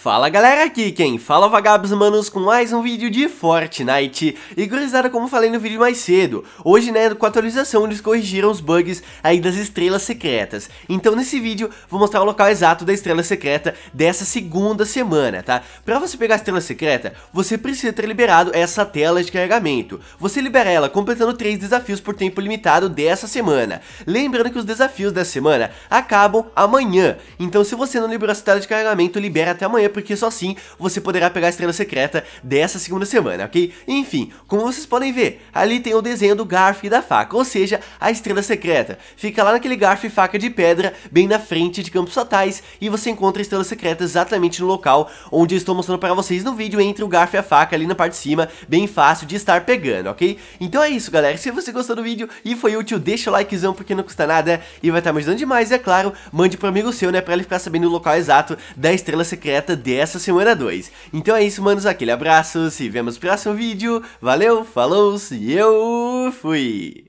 Fala galera, aqui quem fala é Vagabos Manos com mais um vídeo de Fortnite. E gurizada, como falei no vídeo mais cedo Hoje né, com a atualização eles corrigiram os bugs aí das estrelas secretas. Então nesse vídeo vou mostrar o local exato da estrela secreta dessa segunda semana, tá? Pra você pegar a estrela secreta, você precisa ter liberado essa tela de carregamento. Você libera ela completando três desafios por tempo limitado dessa semana. Lembrando que os desafios dessa semana acabam amanhã. Então se você não liberou essa tela de carregamento, libera até amanhã porque só assim você poderá pegar a estrela secreta dessa segunda semana, ok? Enfim, como vocês podem ver, ali tem o desenho do garfo e da faca, ou seja, a estrela secreta. Fica lá naquele garfo e faca de pedra, bem na frente de Campos Fatais, e você encontra a estrela secreta exatamente no local onde eu estou mostrando para vocês no vídeo, entre o garfo e a faca ali na parte de cima, bem fácil de estar pegando, ok? Então é isso, galera. Se você gostou do vídeo e foi útil, deixa o likezão porque não custa nada e vai estar me ajudando demais, e é claro, mande pro amigo seu, né, pra ele ficar sabendo o local exato da estrela secreta dessa semana 2. Então é isso, manos, aquele abraço, se vemos no próximo vídeo, valeu, falou, e eu fui!